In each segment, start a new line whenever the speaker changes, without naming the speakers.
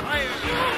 Fire!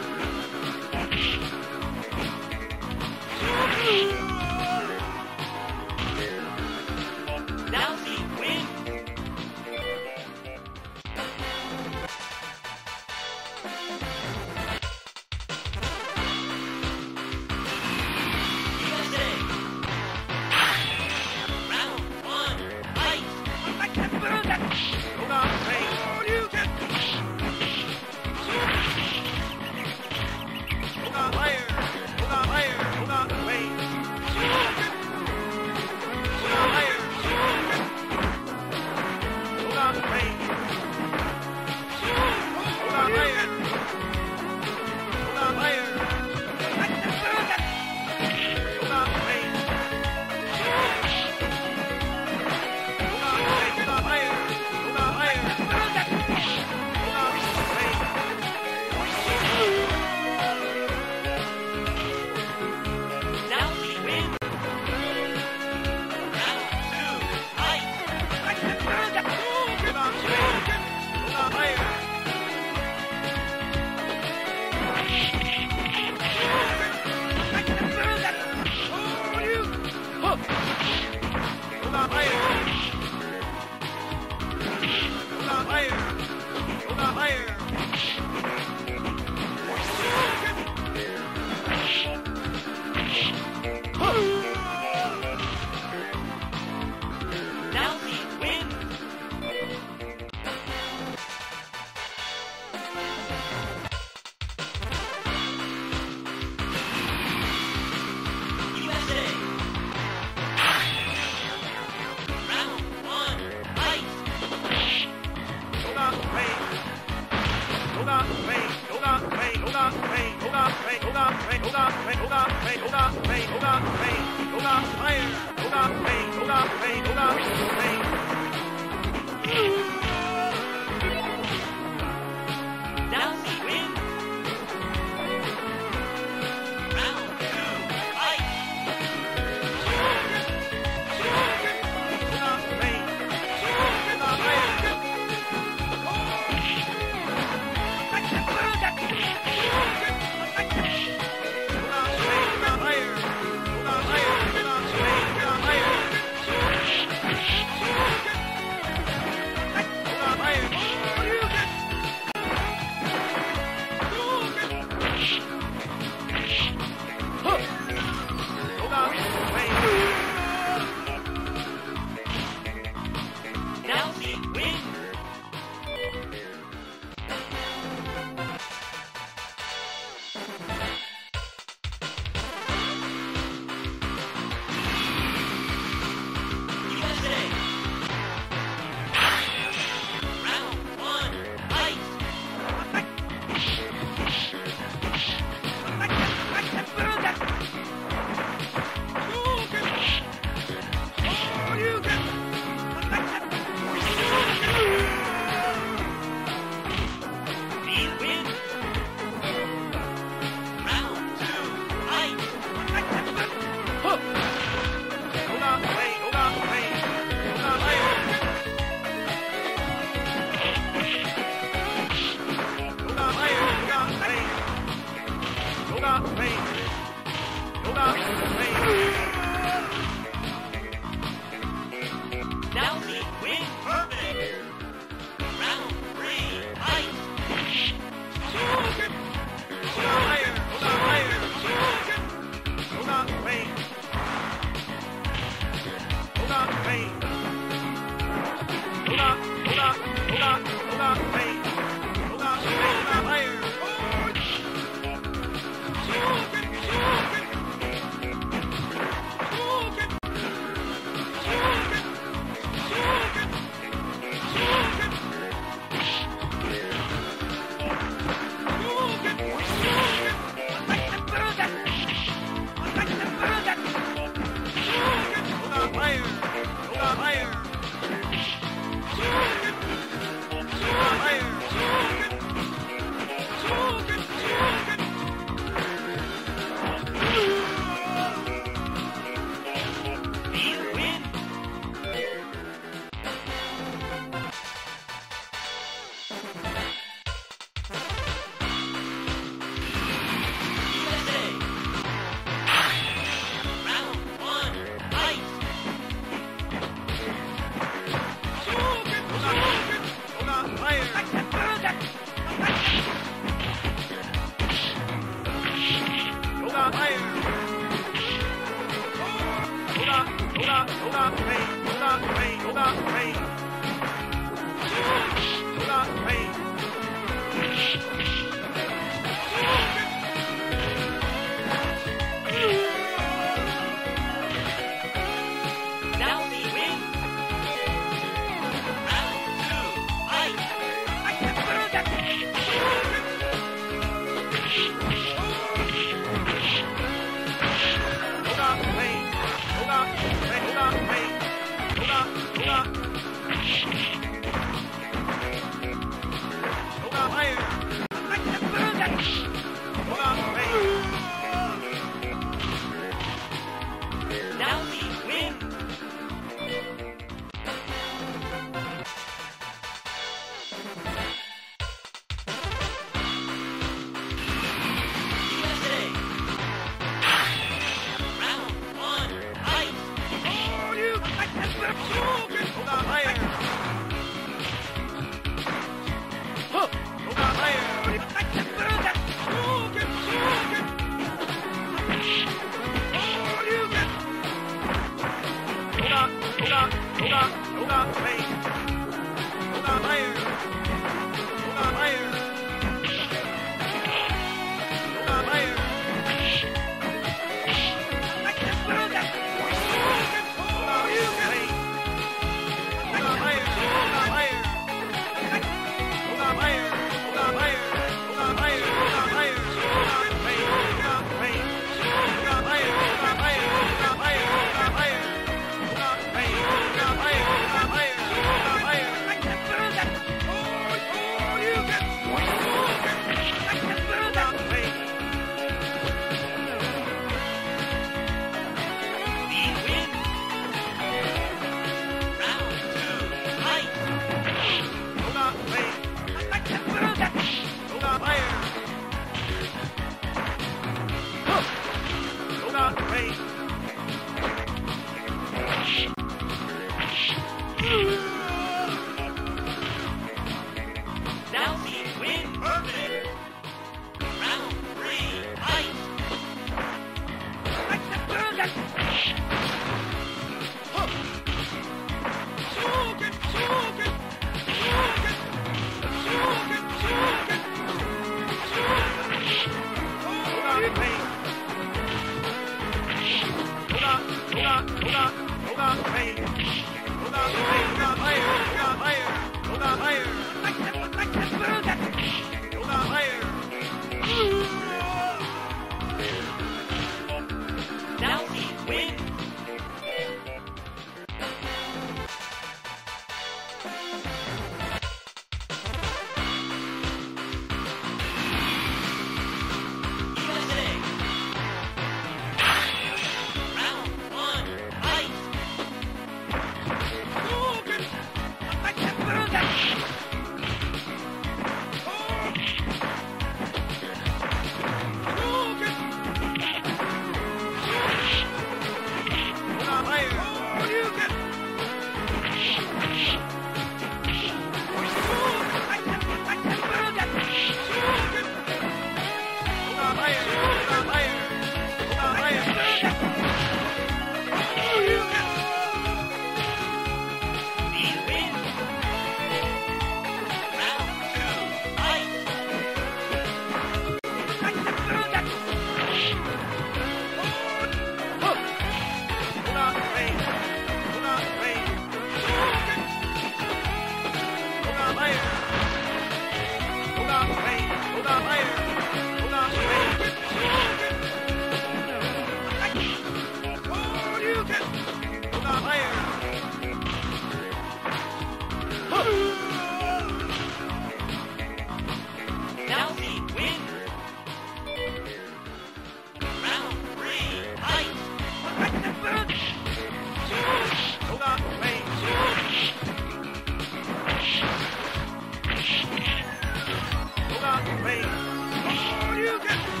You can...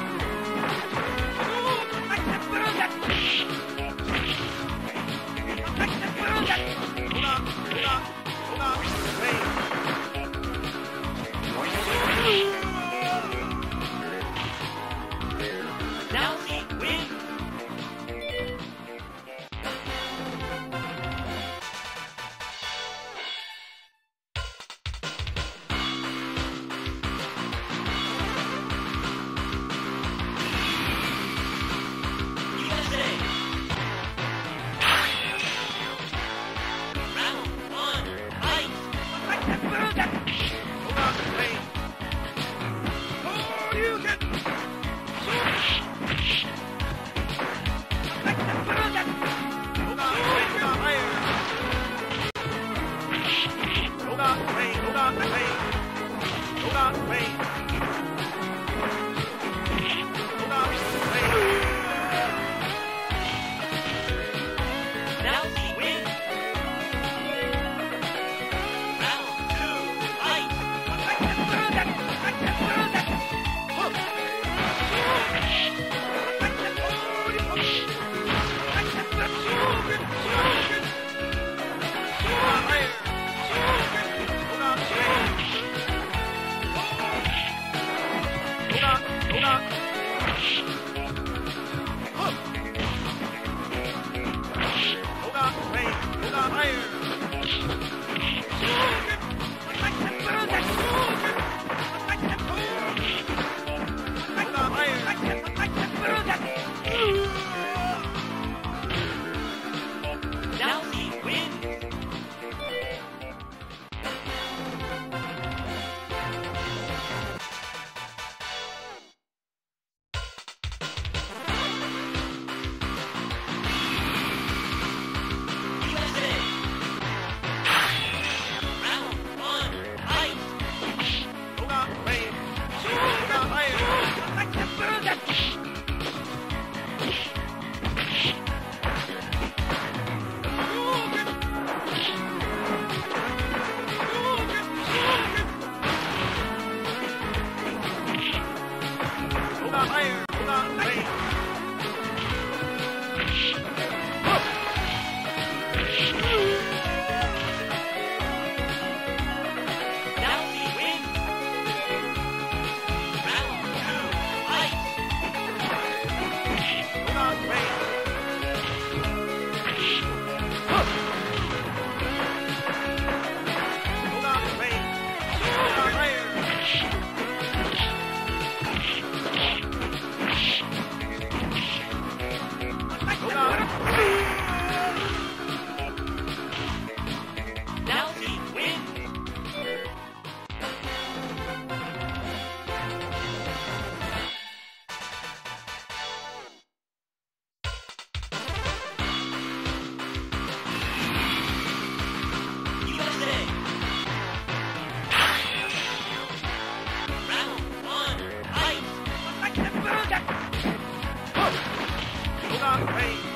champagne.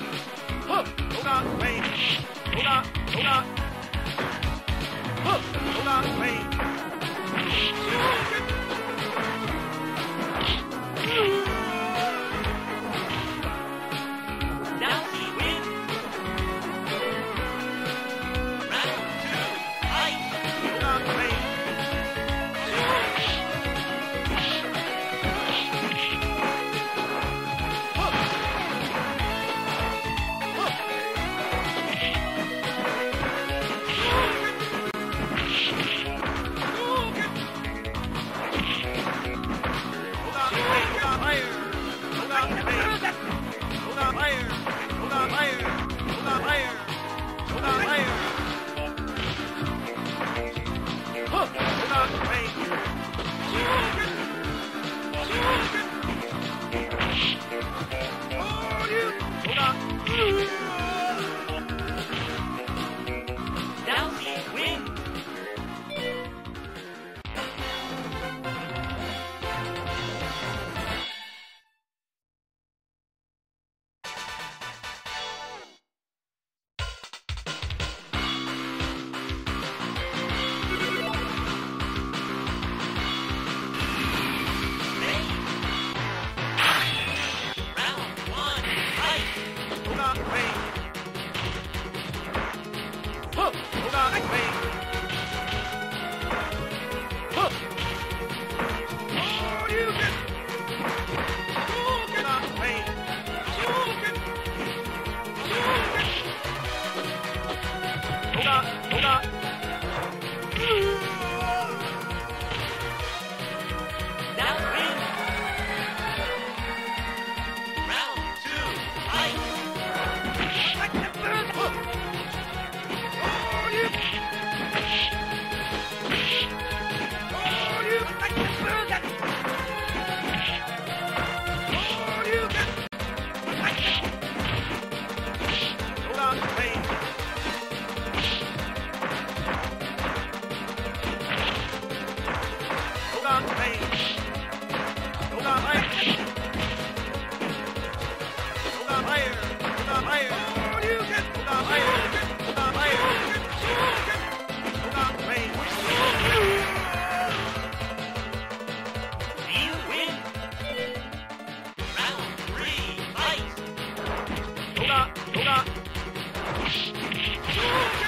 Oh, 画動画